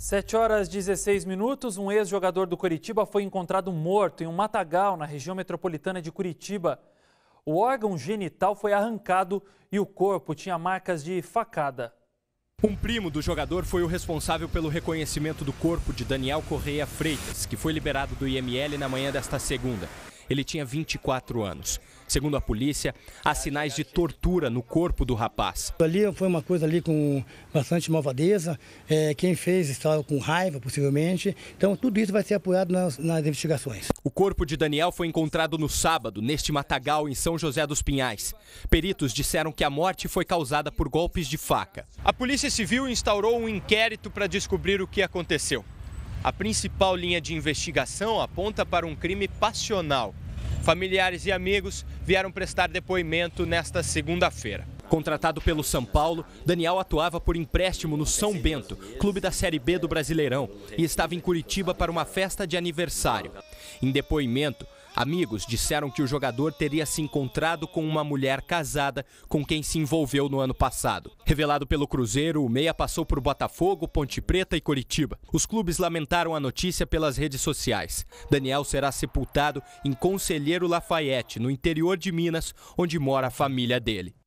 7 horas 16 minutos, um ex-jogador do Curitiba foi encontrado morto em um matagal na região metropolitana de Curitiba. O órgão genital foi arrancado e o corpo tinha marcas de facada. Um primo do jogador foi o responsável pelo reconhecimento do corpo de Daniel Correia Freitas, que foi liberado do IML na manhã desta segunda. Ele tinha 24 anos. Segundo a polícia, há sinais de tortura no corpo do rapaz. Ali foi uma coisa ali com bastante malvadeza. É, quem fez estava com raiva, possivelmente. Então, tudo isso vai ser apoiado nas, nas investigações. O corpo de Daniel foi encontrado no sábado, neste matagal, em São José dos Pinhais. Peritos disseram que a morte foi causada por golpes de faca. A Polícia Civil instaurou um inquérito para descobrir o que aconteceu. A principal linha de investigação aponta para um crime passional. Familiares e amigos vieram prestar depoimento nesta segunda-feira. Contratado pelo São Paulo, Daniel atuava por empréstimo no São Bento, clube da Série B do Brasileirão, e estava em Curitiba para uma festa de aniversário. Em depoimento, Amigos disseram que o jogador teria se encontrado com uma mulher casada com quem se envolveu no ano passado. Revelado pelo Cruzeiro, o Meia passou por Botafogo, Ponte Preta e Curitiba. Os clubes lamentaram a notícia pelas redes sociais. Daniel será sepultado em Conselheiro Lafayette, no interior de Minas, onde mora a família dele.